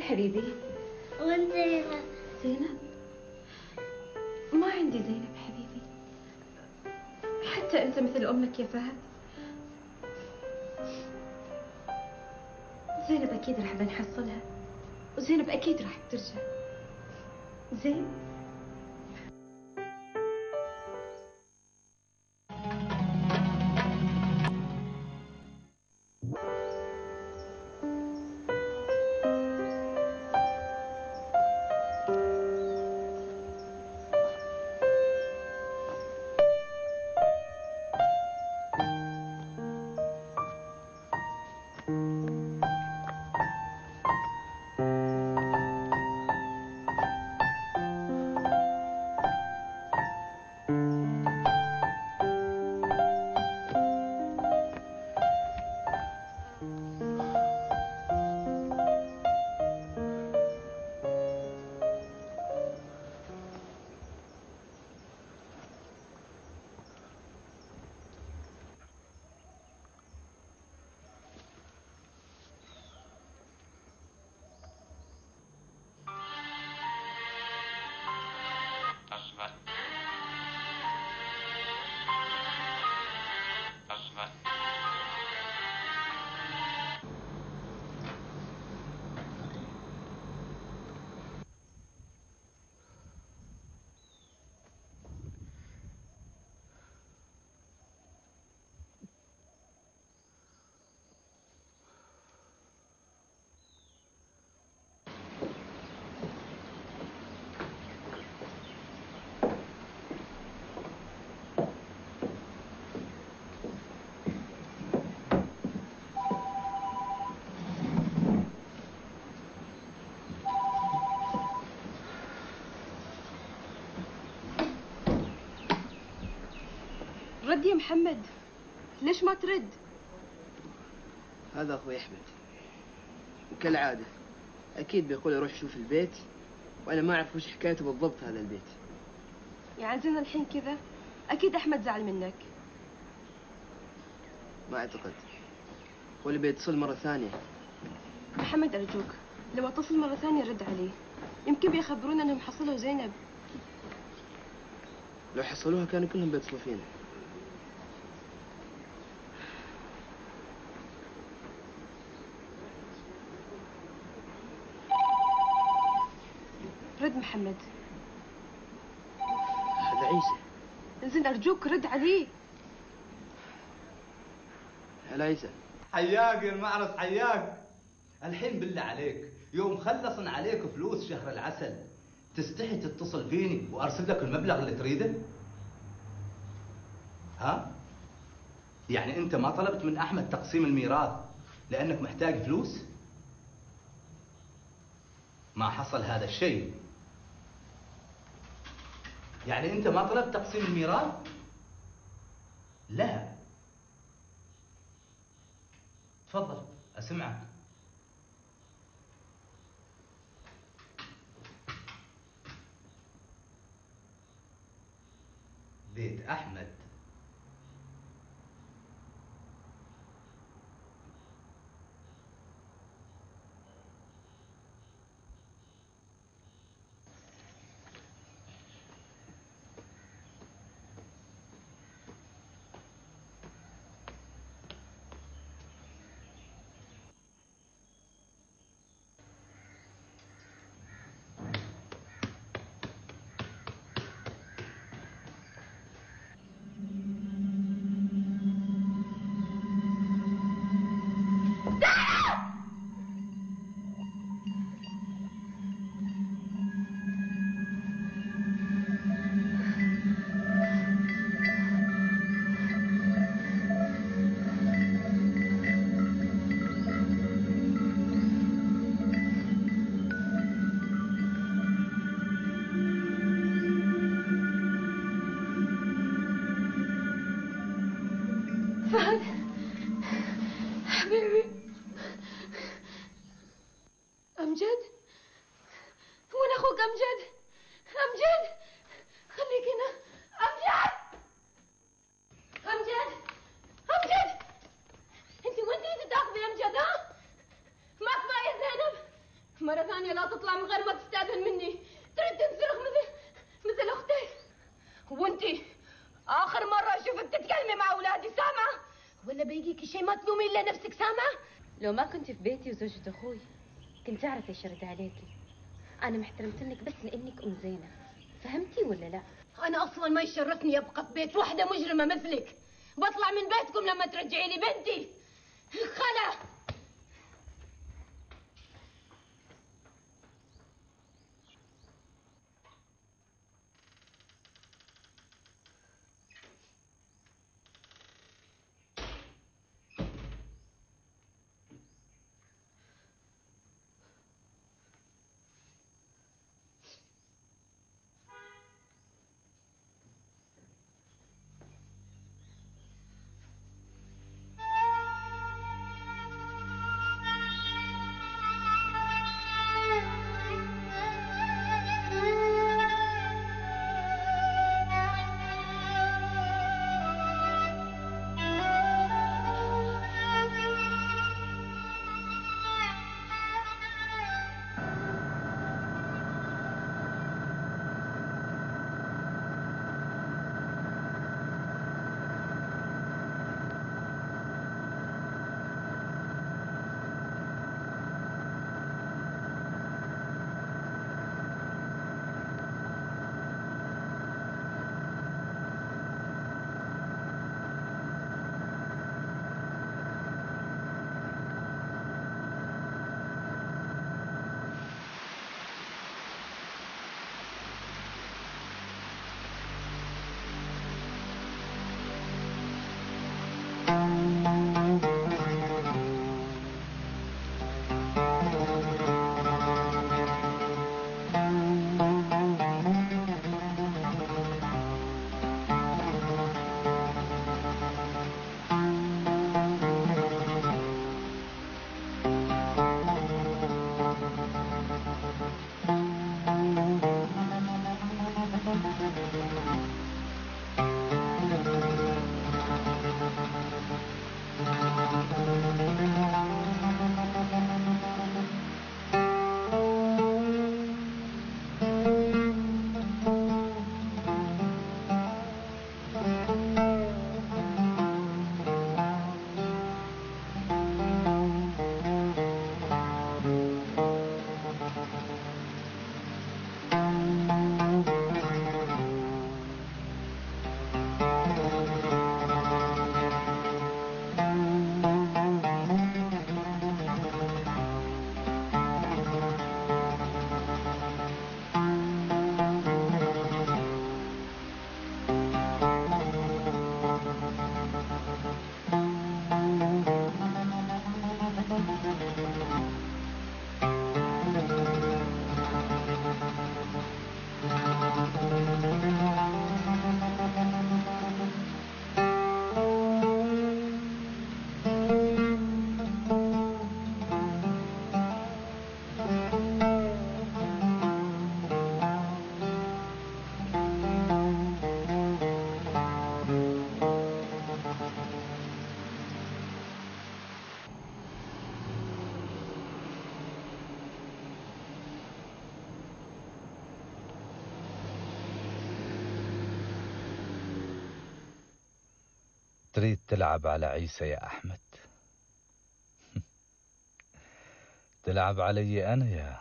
حبيبي. وأنت زينب؟ زينب؟ ما عندي زينب حبيبي. حتى أنت مثل أمك يا فهد. زينب أكيد راح بنحصلها. وزينب أكيد راح ترجع. زين؟ رد يا محمد. ليش ما ترد؟ هذا أخوي أحمد. وكالعادة أكيد بيقول أروح أشوف البيت وأنا ما أعرف وش حكايته بالضبط هذا البيت. يعني زين الحين كذا. أكيد أحمد زعل منك. ما أعتقد. هو اللي بيتصل مرة ثانية. محمد أرجوك لو أتصل مرة ثانية رد عليه. يمكن بيخبرونا أنهم حصلوا زينب. لو حصلوها كانوا كلهم بيتصلوا فينا. رد محمد. هذا عيسى. زين أرجوك رد عليه هلا عيسى. حياك يا المعرس حياك. الحين بالله عليك يوم خلصن عليك فلوس شهر العسل. تستحي تتصل فيني وأرسل لك المبلغ اللي تريده؟ ها؟ يعني أنت ما طلبت من أحمد تقسيم الميراث لأنك محتاج فلوس؟ ما حصل هذا الشيء. يعني انت ما طلبت تقسيم الميراث؟ لا. تفضل اسمعك. بيت أحمد. وين أخوك أمجد أمجد خليك هنا. أمجد أمجد أمجد أنت وين تيجي تاخذي أمجد ها؟ ما اسمع يا زينب؟ مرة ثانية لا تطلع من غير ما تستأذن مني. تريد تنسرخ مثل مثل أختي؟ وانتي آخر مرة أشوفك تتكلمي مع أولادي سامعة؟ ولا بيجيكي شيء ما تلومي إلا نفسك سامعة؟ لو ما كنت في بيتي وزوجة أخوي كنت أعرف إيش أرد عليكي. أنا محترمتنك بس لأنك أم زينة. فهمتي ولا لا؟ أنا أصلا ما يشرفني أبقى في بيت واحدة مجرمة مثلك. بطلع من بيتكم لما ترجعي لي بنتي. خلا! تريد تلعب على عيسى يا أحمد؟ تلعب علي أنا يا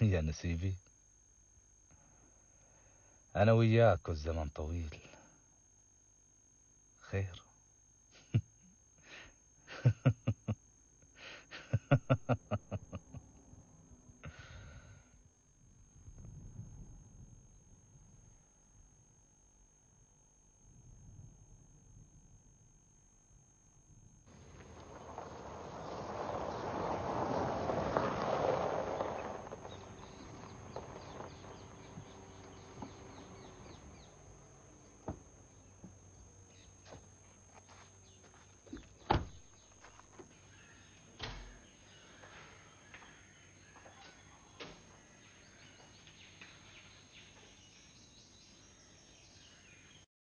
يا نسيبي. أنا وياك والزمن طويل. خير.